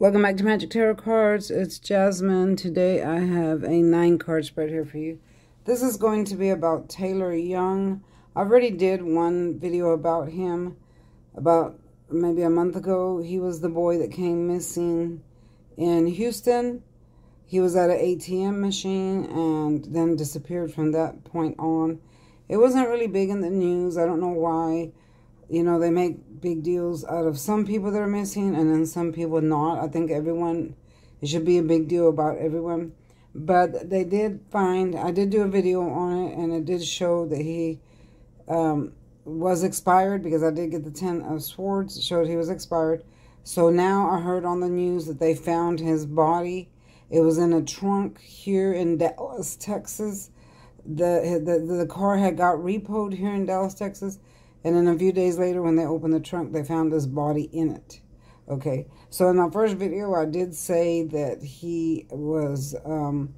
Welcome back to Magic Tarot Cards. It's Jasmine. Today I have a nine card spread here for you. This is going to be about Taylour Young. I already did one video about him about maybe a month ago. He was the boy that came missing in Houston. He was at an ATM machine and then disappeared from that point on. It wasn't really big in the news. I don't know why you know, they make big deals out of some people that are missing and then some people not. I think everyone, it should be a big deal about everyone. But they did find, I did do a video on it and it did show that he um, was expired because I did get the 10 of swords, showed he was expired. So now I heard on the news that they found his body. It was in a trunk here in Dallas, Texas. The, the, the car had got repoed here in Dallas, Texas and then a few days later, when they opened the trunk, they found his body in it. Okay, so in my first video, I did say that he was um,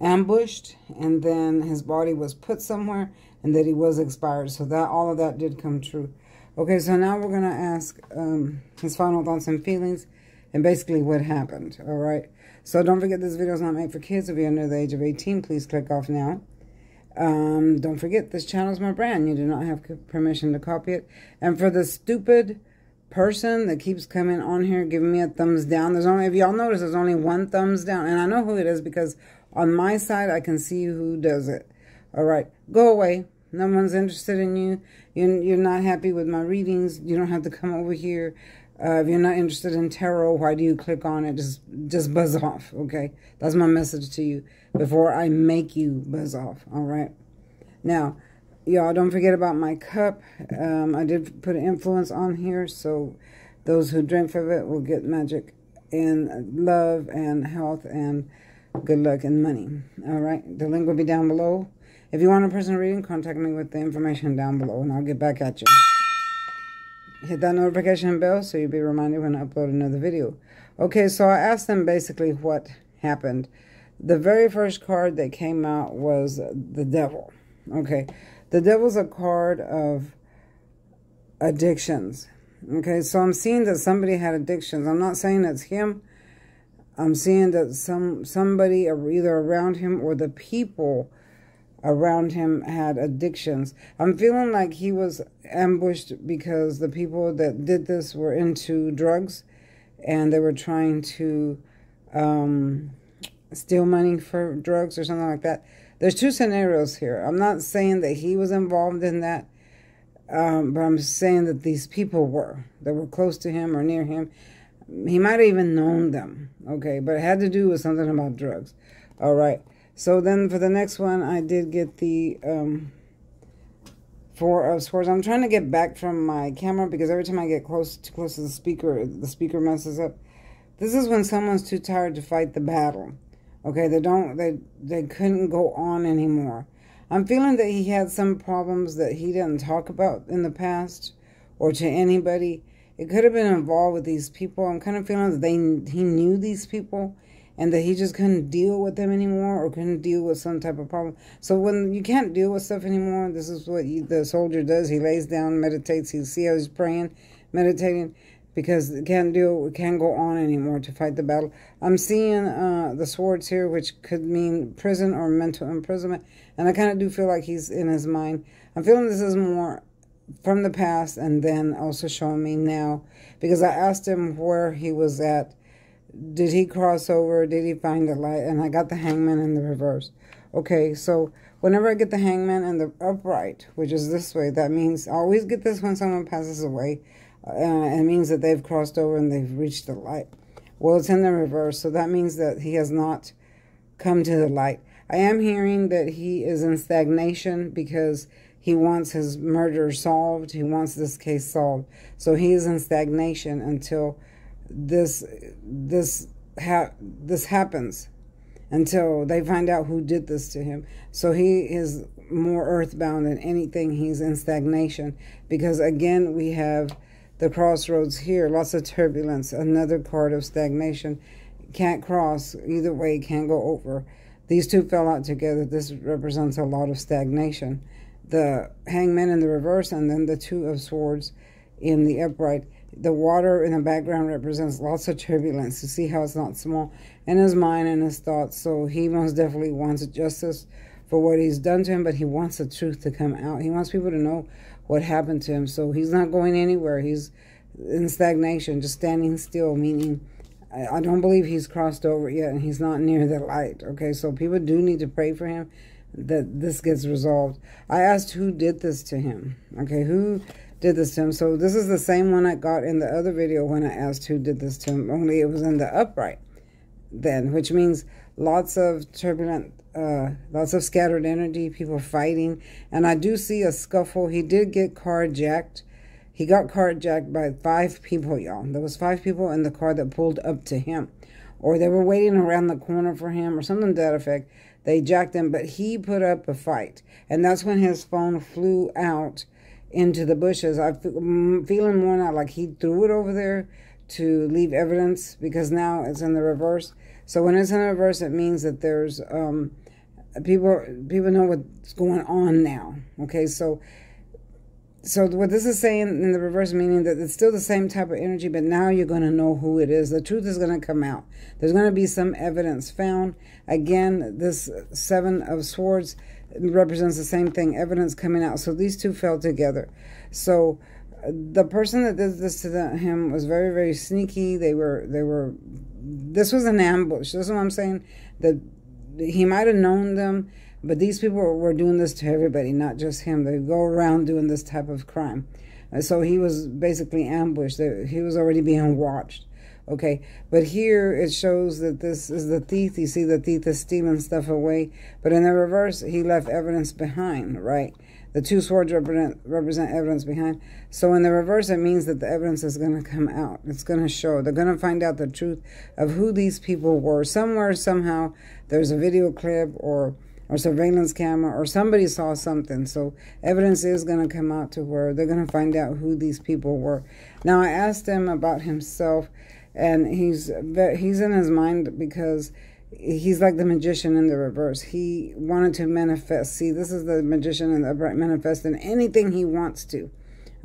ambushed and then his body was put somewhere and that he was expired. So that all of that did come true. Okay, so now we're going to ask um, his final thoughts and feelings and basically what happened. All right, so don't forget this video is not made for kids. If you're under the age of 18, please click off now. Um, don't forget, this channel is my brand. You do not have permission to copy it. And for the stupid person that keeps coming on here giving me a thumbs down, there's only, if y'all notice, there's only one thumbs down. And I know who it is because on my side, I can see who does it. All right, go away. No one's interested in you. You're, you're not happy with my readings. You don't have to come over here. Uh, if you're not interested in tarot, why do you click on it? Just just buzz off, okay? That's my message to you before I make you buzz off, all right? Now, y'all don't forget about my cup. Um, I did put an influence on here, so those who drink from it will get magic and love and health and good luck and money, all right? The link will be down below. If you want a personal reading, contact me with the information down below, and I'll get back at you hit that notification bell so you'll be reminded when I upload another video. Okay, so I asked them basically what happened. The very first card that came out was the devil. Okay, the devil's a card of addictions. Okay, so I'm seeing that somebody had addictions. I'm not saying it's him. I'm seeing that some somebody either around him or the people around him had addictions. I'm feeling like he was ambushed because the people that did this were into drugs and they were trying to um, steal money for drugs or something like that. There's two scenarios here. I'm not saying that he was involved in that, um, but I'm saying that these people were, that were close to him or near him. He might have even known them, okay, but it had to do with something about drugs. All right. So then for the next one, I did get the um, Four of Swords. I'm trying to get back from my camera because every time I get close too close to the speaker, the speaker messes up. This is when someone's too tired to fight the battle. Okay, they don't, they, they couldn't go on anymore. I'm feeling that he had some problems that he didn't talk about in the past or to anybody. It could have been involved with these people. I'm kind of feeling that they he knew these people and that he just couldn't deal with them anymore or couldn't deal with some type of problem. So when you can't deal with stuff anymore, this is what you, the soldier does. He lays down, meditates. He see how he's praying, meditating, because can't deal, it can't go on anymore to fight the battle. I'm seeing uh, the swords here, which could mean prison or mental imprisonment, and I kind of do feel like he's in his mind. I'm feeling this is more from the past and then also showing me now because I asked him where he was at did he cross over? Did he find the light? And I got the hangman in the reverse. Okay, so whenever I get the hangman in the upright, which is this way, that means I always get this when someone passes away. Uh, it means that they've crossed over and they've reached the light. Well, it's in the reverse, so that means that he has not come to the light. I am hearing that he is in stagnation because he wants his murder solved. He wants this case solved. So he is in stagnation until this this ha this happens until they find out who did this to him. So he is more earthbound than anything. He's in stagnation because again we have the crossroads here, lots of turbulence, another card of stagnation. Can't cross either way, can't go over. These two fell out together. This represents a lot of stagnation. The hangman in the reverse and then the two of swords in the upright The water in the background represents lots of turbulence. You see how it's not small in his mind and his thoughts. So he most definitely wants justice for what he's done to him, but he wants the truth to come out. He wants people to know what happened to him. So he's not going anywhere. He's in stagnation, just standing still, meaning I don't believe he's crossed over yet and he's not near the light. Okay, so people do need to pray for him that this gets resolved. I asked who did this to him. Okay, who did this to him? So this is the same one I got in the other video when I asked who did this to him, only it was in the upright then, which means lots of turbulent, uh, lots of scattered energy, people fighting. And I do see a scuffle. He did get carjacked. He got carjacked by five people, y'all. There was five people in the car that pulled up to him. Or they were waiting around the corner for him or something to that effect. They jacked him, but he put up a fight. And that's when his phone flew out into the bushes. I'm feeling more now like he threw it over there to leave evidence because now it's in the reverse. So when it's in reverse, it means that there's um, people people know what's going on now. Okay, so so what this is saying in the reverse meaning that it's still the same type of energy, but now you're going to know who it is. The truth is going to come out. There's going to be some evidence found. Again, this seven of swords represents the same thing, evidence coming out. So these two fell together. So uh, the person that did this to the, him was very, very sneaky. They were, they were, this was an ambush. This is what I'm saying. That he might have known them but these people were doing this to everybody, not just him. They go around doing this type of crime. so he was basically ambushed. He was already being watched. Okay, but here it shows that this is the thief. You see, the thief is stealing stuff away. But in the reverse, he left evidence behind, right? The two swords represent, represent evidence behind. So in the reverse, it means that the evidence is going to come out. It's going to show. They're going to find out the truth of who these people were. Somewhere, somehow, there's a video clip or or surveillance camera or somebody saw something. So evidence is going to come out to where they're going to find out who these people were. Now I asked him about himself, and he's he's in his mind because he's like the magician in the reverse. He wanted to manifest. See, this is the magician in the upright manifesting anything he wants to.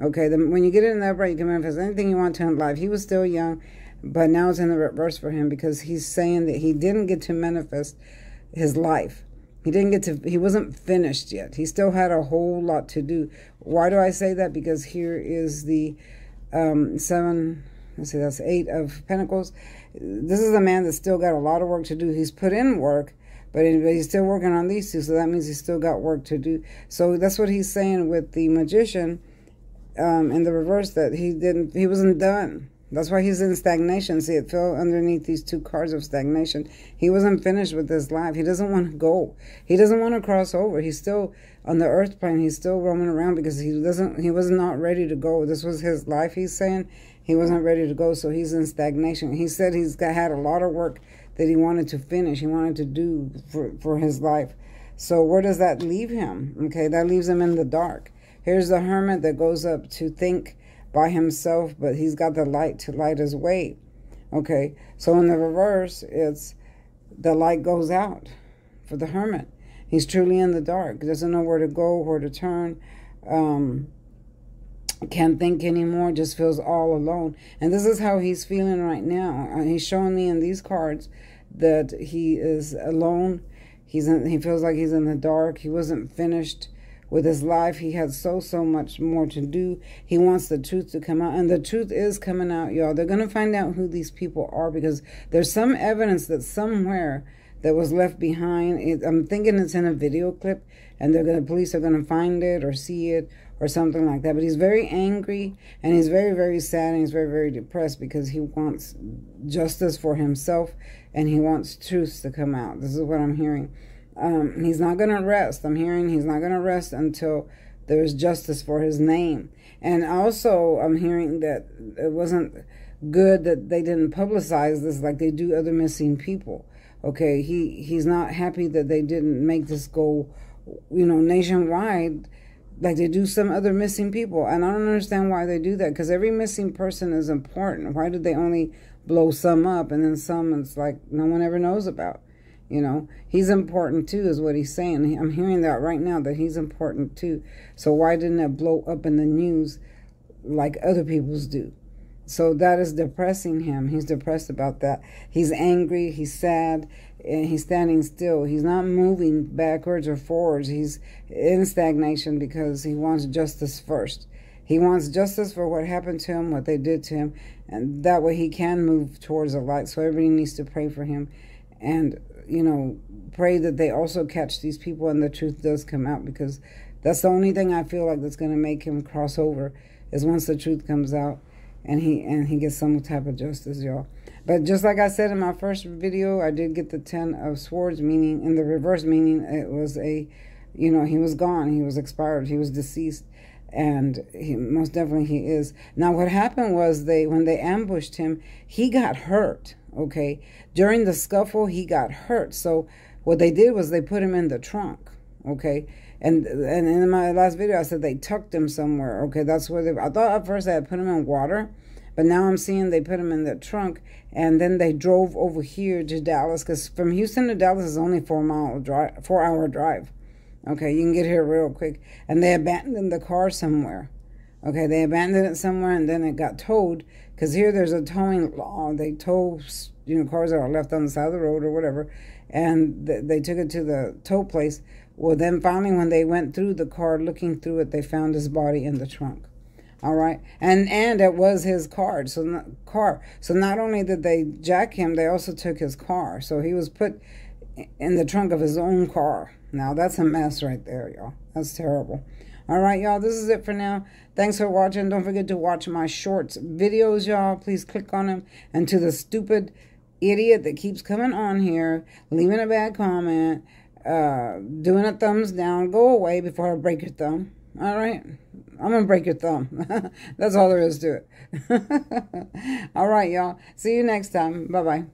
Okay, the, when you get in the upright, you can manifest anything you want to in life. He was still young, but now it's in the reverse for him because he's saying that he didn't get to manifest his life. He didn't get to, he wasn't finished yet. He still had a whole lot to do. Why do I say that? Because here is the um, seven, let's see, that's eight of Pentacles. This is a man that's still got a lot of work to do. He's put in work, but he's still working on these two, so that means he's still got work to do. So that's what he's saying with the magician um, in the reverse, that he didn't, he wasn't done. That's why he's in stagnation. See, it fell underneath these two cards of stagnation. He wasn't finished with his life. He doesn't want to go. He doesn't want to cross over. He's still on the earth plane. He's still roaming around because he doesn't. He was not ready to go. This was his life. He's saying he wasn't ready to go, so he's in stagnation. He said he's got, had a lot of work that he wanted to finish. He wanted to do for for his life. So where does that leave him? Okay, that leaves him in the dark. Here's the hermit that goes up to think by himself, but he's got the light to light his way. Okay, so in the reverse, it's the light goes out for the hermit. He's truly in the dark, doesn't know where to go, where to turn, um, can't think anymore, just feels all alone. And this is how he's feeling right now. Uh, he's showing me in these cards that he is alone. He's in, he feels like he's in the dark. He wasn't finished with his life. He had so, so much more to do. He wants the truth to come out. And the truth is coming out, y'all. They're going to find out who these people are because there's some evidence that somewhere that was left behind. It, I'm thinking it's in a video clip and they're going to, police are going to find it or see it or something like that. But he's very angry and he's very, very sad and he's very, very depressed because he wants justice for himself and he wants truth to come out. This is what I'm hearing. Um, he's not going to rest. I'm hearing he's not going to rest until there's justice for his name. And also, I'm hearing that it wasn't good that they didn't publicize this like they do other missing people. Okay, he he's not happy that they didn't make this go, you know, nationwide like they do some other missing people. And I don't understand why they do that because every missing person is important. Why did they only blow some up and then some it's like no one ever knows about? You know, he's important too, is what he's saying. I'm hearing that right now that he's important too. So why didn't it blow up in the news like other people's do? So that is depressing him. He's depressed about that. He's angry. He's sad. And he's standing still. He's not moving backwards or forwards. He's in stagnation because he wants justice first. He wants justice for what happened to him, what they did to him, and that way he can move towards the light. So everybody needs to pray for him and, you know, pray that they also catch these people and the truth does come out because that's the only thing I feel like that's going to make him cross over is once the truth comes out and he and he gets some type of justice, y'all. But just like I said in my first video, I did get the ten of swords, meaning in the reverse meaning it was a, you know, he was gone, he was expired, he was deceased, and he most definitely he is. Now what happened was they when they ambushed him, he got hurt. Okay, during the scuffle, he got hurt. So what they did was they put him in the trunk. Okay, and and in my last video, I said they tucked him somewhere. Okay, that's where they. I thought at first they had put him in water, but now I'm seeing they put him in the trunk, and then they drove over here to Dallas because from Houston to Dallas is only four mile drive, four hour drive. Okay, you can get here real quick, and they abandoned the car somewhere. Okay, they abandoned it somewhere, and then it got towed because here there's a towing law. They tow you know cars that are left on the side of the road or whatever, and th- they took it to the tow place well, then finally, when they went through the car, looking through it, they found his body in the trunk. All right, and and it was his card. So not, car. So not only did they jack him, they also took his car. So he was put in the trunk of his own car. Now that's a mess right there, y'all. That's terrible. All right, y'all. This is it for now. Thanks for watching. Don't forget to watch my shorts videos, y'all. Please click on them. And to the stupid idiot that keeps coming on here, leaving a bad comment uh, doing a thumbs down. Go away before I break your thumb. All right? I'm going to break your thumb. That's all there is to it. all right, y'all. See you next time. Bye-bye.